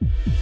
you